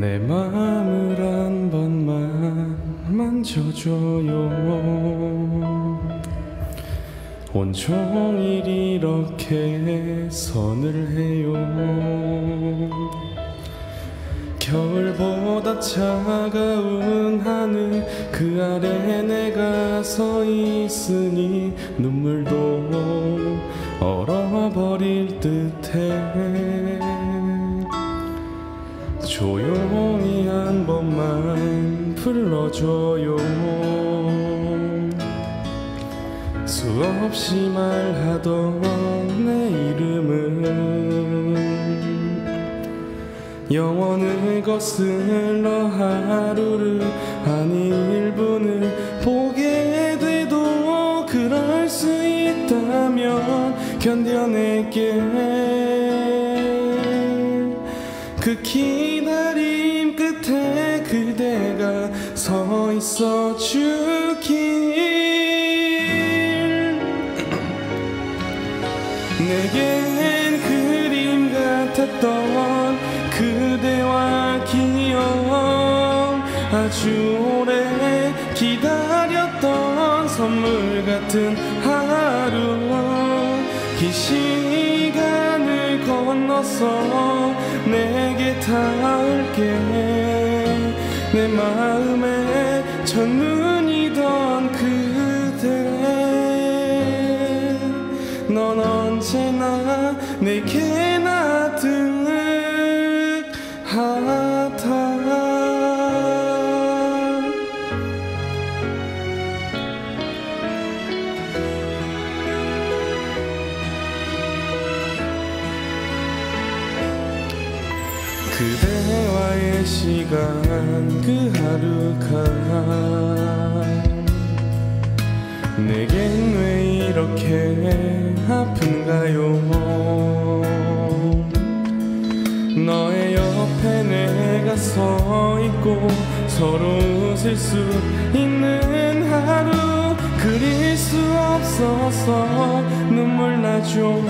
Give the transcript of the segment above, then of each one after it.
내 마음을 한 번만 만져줘요. 온종일 이렇게 선을 해요. 겨울보다 차가운 하늘 그 아래 내가 서 있으니 눈물도 얼어버릴 듯해 조용히 한 번만 불러줘요. 수없이 말하던 내 이름은 영원을 거슬러 하루를 아니 1분을 보게 돼도 그럴 수 있다면 견뎌낼게. 그기 서 있어 주길. 내겐 그림 같았던 그대와 기억 아주 오래 기다렸던 선물 같은 하루. 이 시간을 건너서 내게 닿을게. 내 마음에 첫눈이던 그대. 넌 언제나 내게 나득하다. 그대와의 시간 그 하루 가 이렇게 아픈가요? 너의 옆에 내가 서 있고 서로 웃을 수 있는 하루 그릴 수 없어서 눈물 나죠.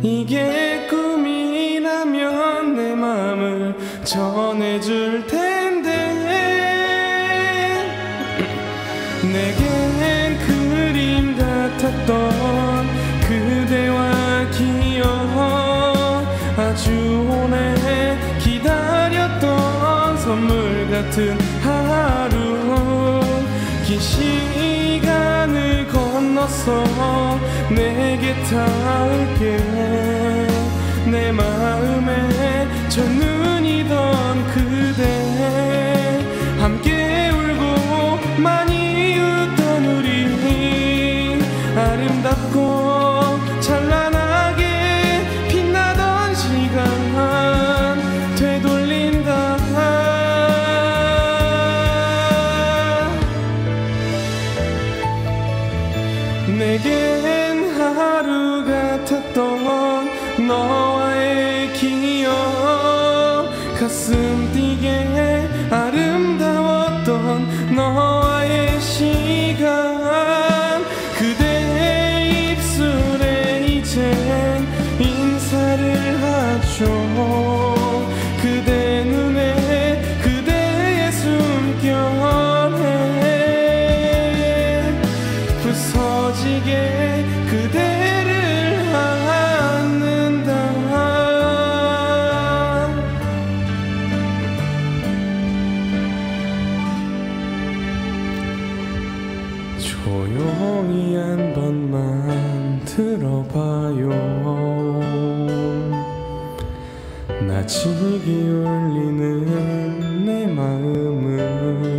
이게 꿈이라면 내 마음을 전해줄 텐데 그림 같았던 그대와 기억 아주 오래 기다렸던 선물 같은 하루. 긴 시간을 건너서 내게 닿을게. 내 마음에 첫눈이던 그 아름답고 찬란하게 빛나던 시간 되돌린다. 내겐 하루 같았던 너와의 기억 가슴 뛰게 아름다웠던 너와의 시간 조용히 한 번만 들어봐요. 나치기 울리는 내 마음은